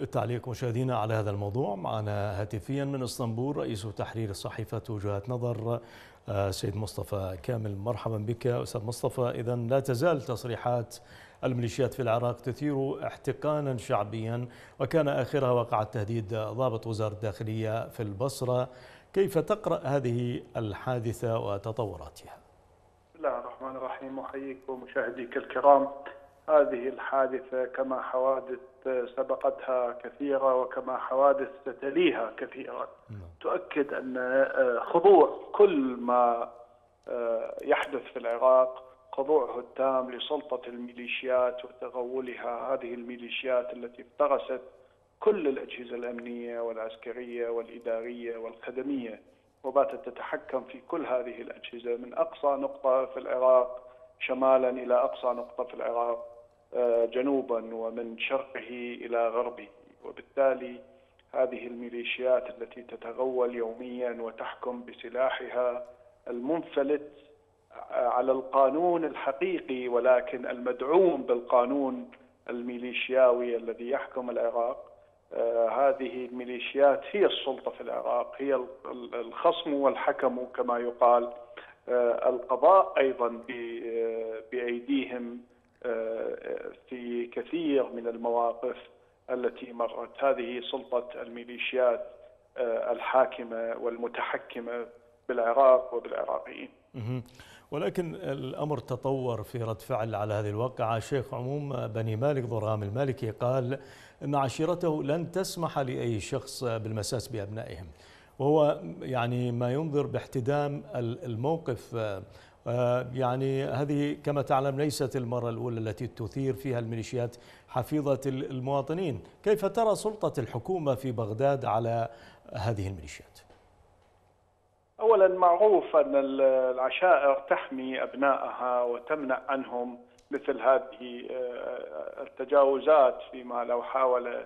التعليق مشاهدينا على هذا الموضوع معنا هاتفيا من اسطنبول رئيس تحرير صحيفة وجهات نظر سيد مصطفى كامل. مرحبا بك أستاذ مصطفى. إذا لا تزال تصريحات الميليشيات في العراق تثير احتقانا شعبيا وكان آخرها وقع تهديد ضابط وزارة الداخلية في البصرة. كيف تقرأ هذه الحادثة وتطوراتها؟ بسم الله الرحمن الرحيم. أحييكم مشاهديك الكرام. هذه الحادثة كما حوادث سبقتها كثيرة وكما حوادث ستليها كثيرا. تؤكد أن خضوع كل ما يحدث في العراق خضوعه التام لسلطة الميليشيات وتغولها هذه الميليشيات التي افترست كل الأجهزة الأمنية والعسكرية والإدارية والخدمية وباتت تتحكم في كل هذه الأجهزة من أقصى نقطة في العراق شمالا إلى أقصى نقطة في العراق. جنوبا ومن شرقه إلى غربه. وبالتالي هذه الميليشيات التي تتغول يوميا وتحكم بسلاحها المنفلت على القانون الحقيقي ولكن المدعوم بالقانون الميليشياوي الذي يحكم العراق هذه الميليشيات هي السلطة في العراق هي الخصم والحكم كما يقال القضاء أيضا بأيديهم في كثير من المواقف التي مرت هذه سلطة الميليشيات الحاكمة والمتحكمة بالعراق وبالعراقيين. ولكن الأمر تطور في رد فعل على هذه الواقعة، شيخ عموم بني مالك ضرام المالكي قال ان عشيرته لن تسمح لأي شخص بالمساس بأبنائهم. وهو يعني ما ينظر باحتدام الموقف يعني هذه كما تعلم ليست المرة الأولى التي تثير فيها الميليشيات حفيظة المواطنين. كيف ترى سلطة الحكومة في بغداد على هذه الميليشيات؟ أولا معروف أن العشائر تحمي أبنائها وتمنع عنهم مثل هذه التجاوزات فيما لو حاول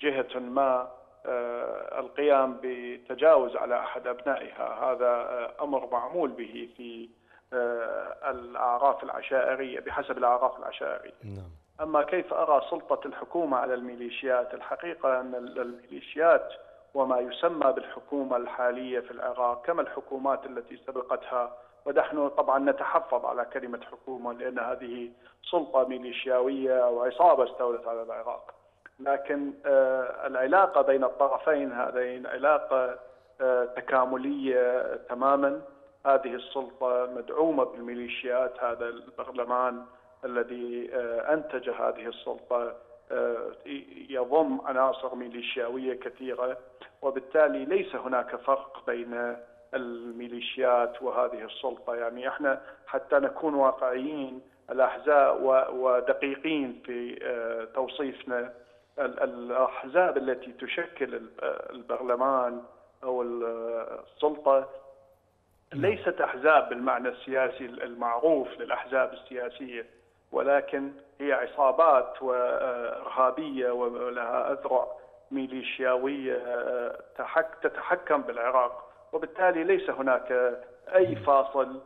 جهة ما. القيام بتجاوز على أحد أبنائها هذا أمر معمول به في الأعراف العشائرية بحسب الأعراف العشائرية. نعم. أما كيف أرى سلطة الحكومة على الميليشيات؟ الحقيقة أن الميليشيات وما يسمى بالحكومة الحالية في العراق كما الحكومات التي سبقتها ونحن طبعا نتحفظ على كلمة حكومة لأن هذه سلطة ميليشياوية أو عصابه استولت على العراق. لكن العلاقة بين الطرفين هذين علاقة تكاملية تماما. هذه السلطة مدعومة بالميليشيات هذا البرلمان الذي أنتج هذه السلطة يضم عناصر ميليشياوية كثيرة. وبالتالي ليس هناك فرق بين الميليشيات وهذه السلطة. يعني إحنا حتى نكون واقعيين الأحزاب ودقيقين في توصيفنا. الأحزاب التي تشكل البرلمان أو السلطة ليست أحزاب بالمعنى السياسي المعروف للأحزاب السياسية ولكن هي عصابات وإرهابية ولها أذرع ميليشياوية تتحكم بالعراق. وبالتالي ليس هناك أي فاصل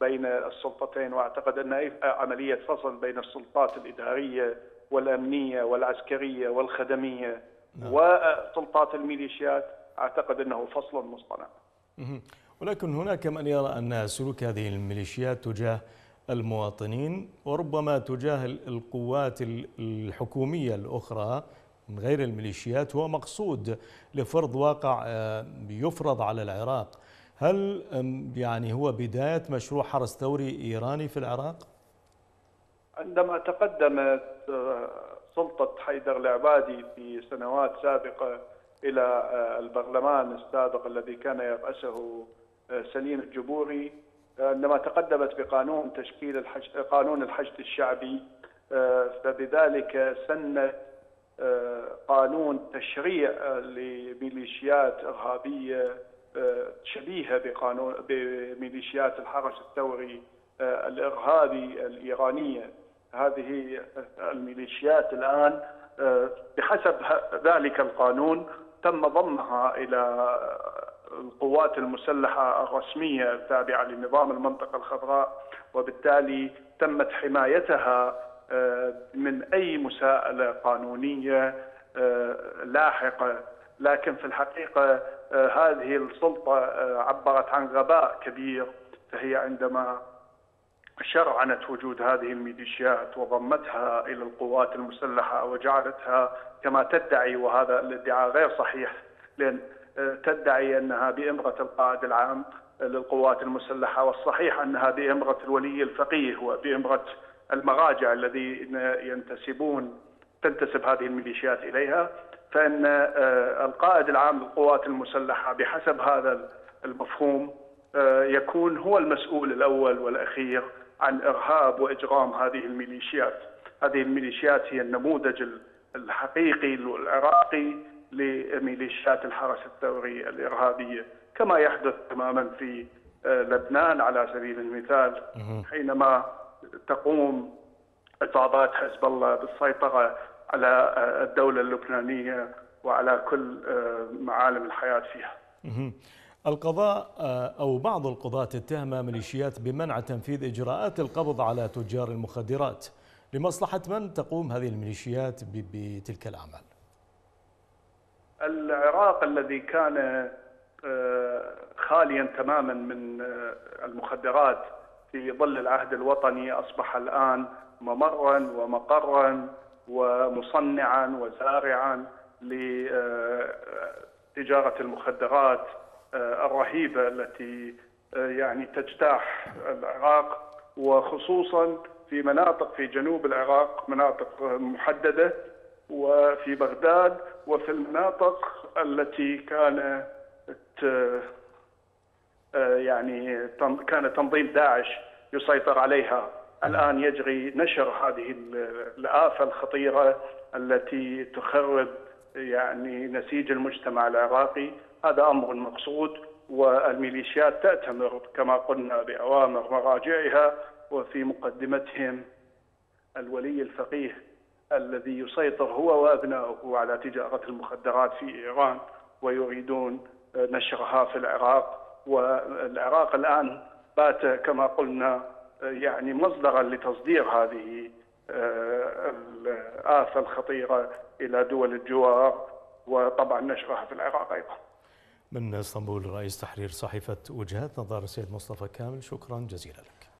بين السلطتين. وأعتقد أن أي عملية فصل بين السلطات الإدارية والأمنية والعسكرية والخدمية نعم. وسلطات الميليشيات أعتقد أنه فصل مصطنع. ولكن هناك من يرى أن سلوك هذه الميليشيات تجاه المواطنين وربما تجاه القوات الحكومية الأخرى من غير الميليشيات هو مقصود لفرض واقع يفرض على العراق. هل يعني هو بداية مشروع حرس ثوري إيراني في العراق؟ عندما تقدمت سلطة حيدر العبادي في سنوات سابقة إلى البرلمان السابق الذي كان يرأسه سليم الجبوري عندما تقدمت بقانون تشكيل الحشد قانون الحشد الشعبي فبذلك سنت قانون تشريع لميليشيات إرهابية شبيهة بقانون بميليشيات الحرس الثوري الإرهابي الإيرانية. هذه الميليشيات الآن بحسب ذلك القانون تم ضمها إلى القوات المسلحة الرسمية التابعة لنظام المنطقة الخضراء وبالتالي تمت حمايتها من أي مساءلة قانونية لاحقة. لكن في الحقيقة هذه السلطة عبرت عن غباء كبير فهي عندما شرعنت وجود هذه الميليشيات وضمتها إلى القوات المسلحة وجعلتها كما تدعي وهذا الادعاء غير صحيح لأن آه، تدعي أنها بإمرة القائد العام للقوات المسلحة والصحيح أنها بإمرة الولي الفقيه وبإمرة المراجع الذين ينتسبون تنتسب هذه الميليشيات إليها. فإن آه، القائد العام للقوات المسلحة بحسب هذا المفهوم آه، يكون هو المسؤول الأول والأخير عن ارهاب وإجرام هذه الميليشيات. هذه الميليشيات هي النموذج الحقيقي العراقي لميليشيات الحرس الثوري الإرهابية، كما يحدث تماما في آه، لبنان على سبيل المثال حينما تقوم عصابات حزب الله بالسيطرة على آه، الدولة اللبنانية وعلى كل معالم الحياة فيها. القضاء آه، أو بعض القضاة اتهم ميليشيات بمنع تنفيذ إجراءات القبض على تجار المخدرات. لمصلحة من تقوم هذه الميليشيات بتلك الأعمال؟ العراق الذي كان آه، خاليا تماما من آه، المخدرات في ظل العهد الوطني أصبح الآن ممرا ومقرا ومصنعا وزارعا لتجارة المخدرات. الرهيبة التي آه، يعني تجتاح العراق وخصوصا في مناطق في جنوب العراق مناطق محددة وفي بغداد وفي المناطق التي كانت آه، يعني كان تنظيم داعش يسيطر عليها. الآن يجري نشر هذه الآفة الخطيرة التي تخرب يعني نسيج المجتمع العراقي. هذا أمر مقصود والميليشيات تأتمر كما قلنا بأوامر مراجعها وفي مقدمتهم الولي الفقيه الذي يسيطر هو وأبنائه على تجارة المخدرات في إيران ويريدون نشرها في العراق والعراق الآن بات كما قلنا يعني مصدرا لتصدير هذه آه، الآفة الخطيرة إلى دول الجوار وطبعا نشرها في العراق أيضا. من إسطنبول رئيس تحرير صحيفة وجهات نظر السيد مصطفى كامل شكرا جزيلا لك.